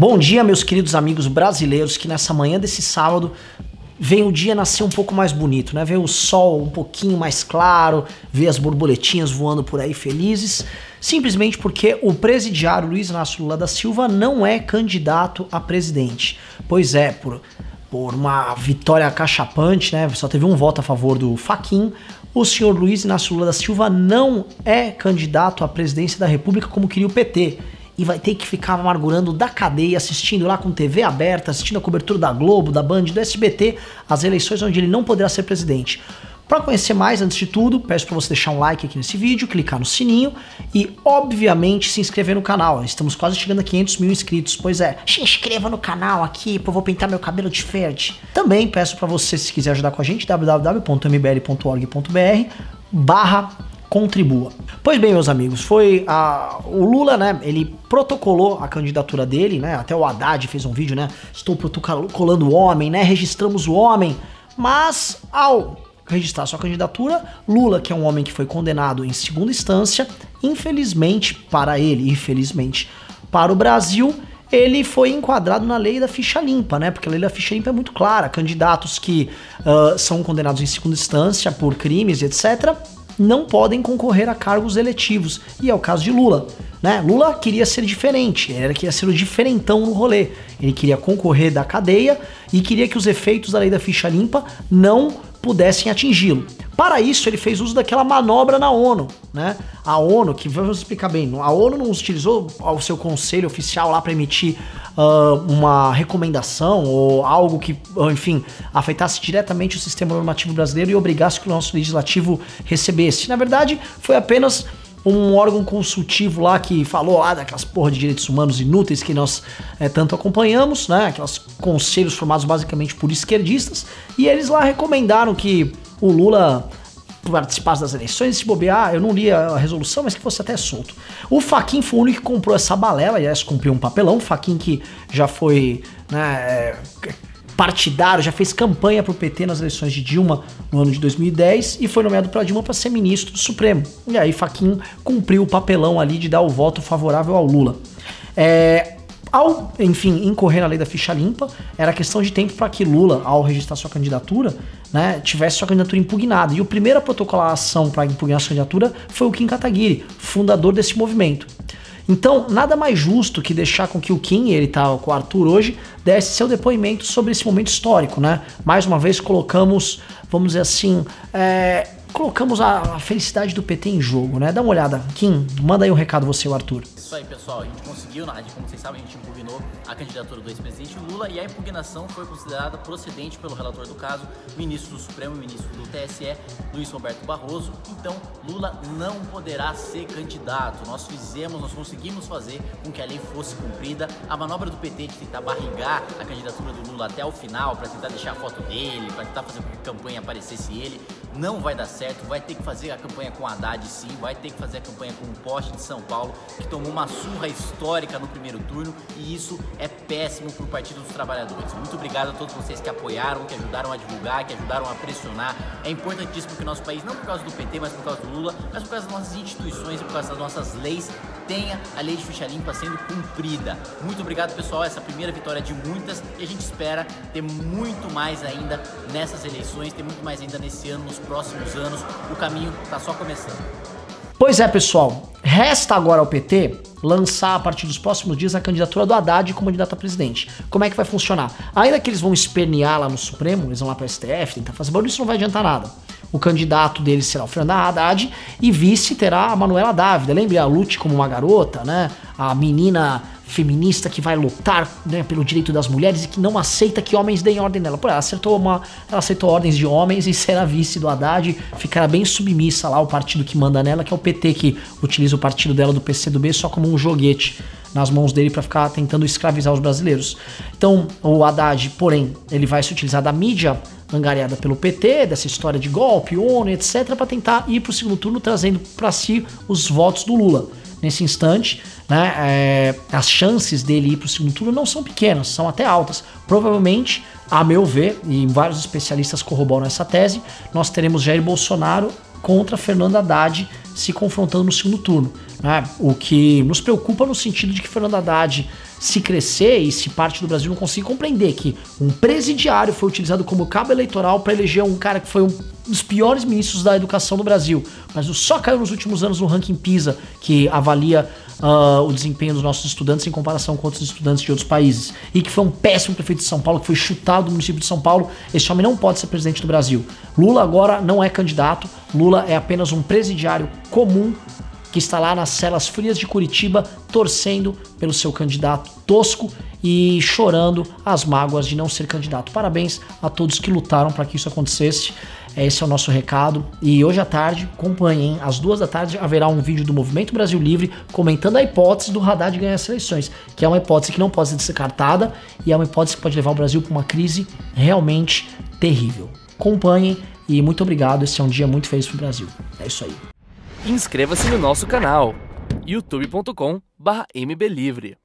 Bom dia, meus queridos amigos brasileiros, que nessa manhã desse sábado vem o dia nascer um pouco mais bonito, né? Vem o sol um pouquinho mais claro, ver as borboletinhas voando por aí felizes, simplesmente porque o presidiário Luiz Inácio Lula da Silva não é candidato a presidente. Pois é, por, por uma vitória cachapante, né? Só teve um voto a favor do Faquin. O senhor Luiz Inácio Lula da Silva não é candidato à presidência da República como queria o PT e vai ter que ficar amargurando da cadeia, assistindo lá com TV aberta, assistindo a cobertura da Globo, da Band, do SBT, as eleições onde ele não poderá ser presidente. Para conhecer mais, antes de tudo, peço para você deixar um like aqui nesse vídeo, clicar no sininho e, obviamente, se inscrever no canal. Estamos quase chegando a 500 mil inscritos. Pois é, se inscreva no canal aqui, pô, vou pintar meu cabelo de verde. Também peço para você, se quiser ajudar com a gente, www.mbl.org.br barra contribua. Pois bem, meus amigos, foi a, o Lula, né? Ele protocolou a candidatura dele, né? Até o Haddad fez um vídeo, né? Estou protocolando o homem, né? Registramos o homem. Mas ao registrar sua candidatura, Lula, que é um homem que foi condenado em segunda instância, infelizmente para ele, infelizmente para o Brasil, ele foi enquadrado na lei da ficha limpa, né? Porque a lei da ficha limpa é muito clara. Candidatos que uh, são condenados em segunda instância por crimes, etc., não podem concorrer a cargos eletivos. E é o caso de Lula. Né? Lula queria ser diferente, ele queria ser o diferentão no rolê. Ele queria concorrer da cadeia e queria que os efeitos da lei da ficha limpa não pudessem atingi-lo. Para isso, ele fez uso daquela manobra na ONU, né? A ONU, que vamos explicar bem, a ONU não utilizou o seu conselho oficial lá para emitir uh, uma recomendação ou algo que, enfim, afetasse diretamente o sistema normativo brasileiro e obrigasse que o nosso legislativo recebesse. Na verdade, foi apenas um órgão consultivo lá que falou ah, daquelas porra de direitos humanos inúteis que nós é, tanto acompanhamos, né? Aqueles conselhos formados basicamente por esquerdistas, e eles lá recomendaram que o Lula participasse das eleições, se bobear, eu não li a resolução, mas que fosse até solto. O Faquin foi o único que comprou essa balela, aliás, cumpriu um papelão, o Faquin que já foi né, é, partidário, já fez campanha pro PT nas eleições de Dilma no ano de 2010 e foi nomeado para Dilma para ser ministro do Supremo. E aí Faquin cumpriu o papelão ali de dar o voto favorável ao Lula. É, ao, enfim, incorrer na lei da ficha limpa, era questão de tempo para que Lula, ao registrar sua candidatura, né, tivesse sua candidatura impugnada. E o primeiro a protocolar a ação para impugnar sua candidatura foi o Kim Kataguiri, fundador desse movimento. Então, nada mais justo que deixar com que o Kim, ele tá com o Arthur hoje, desse seu depoimento sobre esse momento histórico, né? Mais uma vez colocamos, vamos dizer assim, é, colocamos a, felicidade do PT em jogo, né? Dá uma olhada. Kim, manda aí um recado você, o Arthur. Isso aí, pessoal. A gente conseguiu, na como vocês sabem, a gente impugnou a candidatura do ex-presidente Lula e a impugnação foi considerada procedente pelo relator do caso, ministro do Supremo e ministro do TSE, Luiz Roberto Barroso. Então, Lula não poderá ser candidato. Nós fizemos, nós conseguimos fazer com que a lei fosse cumprida. A manobra do PT de tentar barrigar a candidatura do Lula até o final, para tentar deixar a foto dele, para tentar fazer com que a campanha aparecesse ele, não vai dar certo, vai ter que fazer a campanha com Haddad sim, vai ter que fazer a campanha com o Poste de São Paulo, que tomou uma surra histórica no primeiro turno e isso é péssimo para o Partido dos Trabalhadores. Muito obrigado a todos vocês que apoiaram, que ajudaram a divulgar, que ajudaram a pressionar. É importantíssimo que o nosso país, não por causa do PT, mas por causa do Lula, mas por causa das nossas instituições e por causa das nossas leis, tenha a lei de ficha limpa sendo cumprida. Muito obrigado, pessoal. Essa primeira vitória de muitas e a gente espera ter muito mais ainda nessas eleições, ter muito mais ainda nesse ano, nos próximos anos. O caminho está só começando. Pois é, pessoal. Resta agora ao PT lançar a partir dos próximos dias a candidatura do Haddad como candidato a presidente. Como é que vai funcionar? Ainda que eles vão espernear lá no Supremo, eles vão lá para o STF, tentar fazer barulho, isso não vai adiantar nada. O candidato deles será o Fernando Haddad e vice terá a Manuela Dávida. Lembre a Lute como uma garota, né? A menina feminista que vai lutar né, pelo direito das mulheres e que não aceita que homens deem ordem nela. Pô, ela, acertou uma, ela aceitou ordens de homens e será vice do Haddad, ficará bem submissa lá ao partido que manda nela, que é o PT, que utiliza o partido dela do PCdoB só como um joguete nas mãos dele para ficar tentando escravizar os brasileiros. Então, o Haddad, porém, ele vai se utilizar da mídia angariada pelo PT, dessa história de golpe, ONU, etc, para tentar ir para o segundo turno trazendo para si os votos do Lula. Nesse instante, né, é, as chances dele ir para o segundo turno não são pequenas, são até altas. Provavelmente, a meu ver, e vários especialistas corroboram essa tese, nós teremos Jair Bolsonaro contra Fernando Haddad se confrontando no segundo turno. Né? O que nos preocupa no sentido de que Fernando Haddad se crescer e se parte do Brasil não conseguir compreender que um presidiário foi utilizado como cabo eleitoral para eleger um cara que foi um dos piores ministros da educação do Brasil, mas só caiu nos últimos anos no ranking PISA, que avalia uh, o desempenho dos nossos estudantes em comparação com outros estudantes de outros países, e que foi um péssimo prefeito de São Paulo, que foi chutado do município de São Paulo. Esse homem não pode ser presidente do Brasil. Lula agora não é candidato, Lula é apenas um presidiário comum que está lá nas celas frias de Curitiba, torcendo pelo seu candidato tosco e chorando as mágoas de não ser candidato. Parabéns a todos que lutaram para que isso acontecesse. Esse é o nosso recado. E hoje à tarde, acompanhem, às duas da tarde, haverá um vídeo do Movimento Brasil Livre comentando a hipótese do Haddad ganhar as eleições, que é uma hipótese que não pode ser descartada e é uma hipótese que pode levar o Brasil para uma crise realmente terrível. Acompanhem e muito obrigado. Esse é um dia muito feliz para o Brasil. É isso aí. Inscreva-se no nosso canal youtube.com/mblivre.